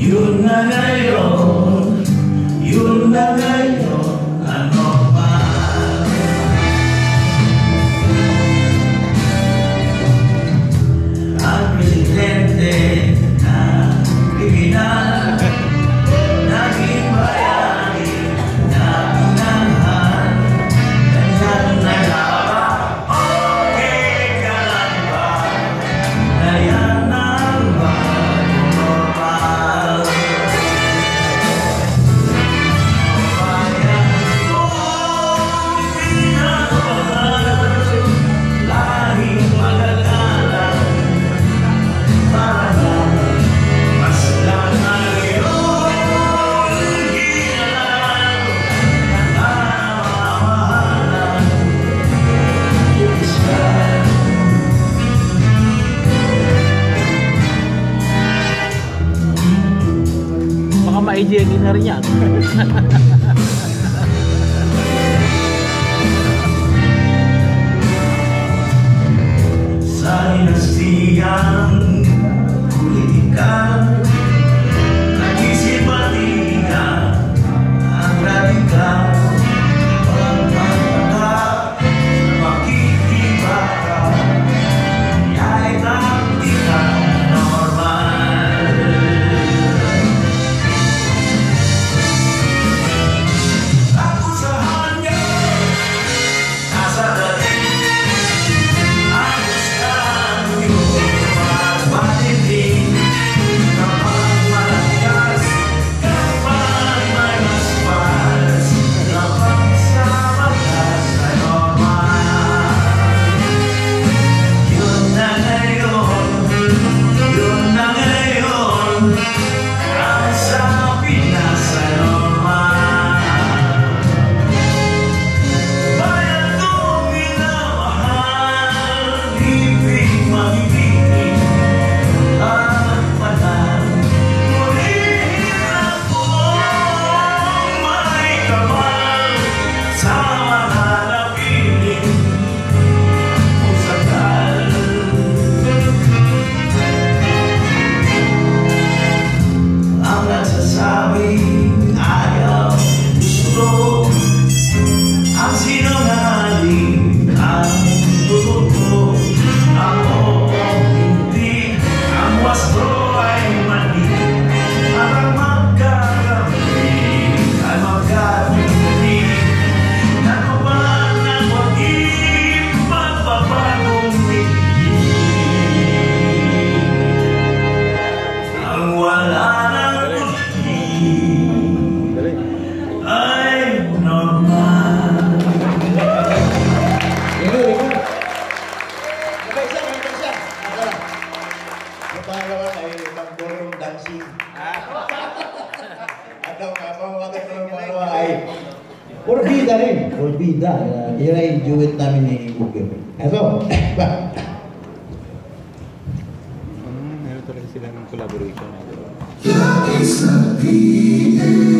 Yun na ngayon, yun na ngayon aja yang inarnya. aku Ay, Orbida rin. Orbida. Uh, yun ay duet namin ni Ugyo. Eto. Meron talaga sila ng collaboration. Eh, Love is a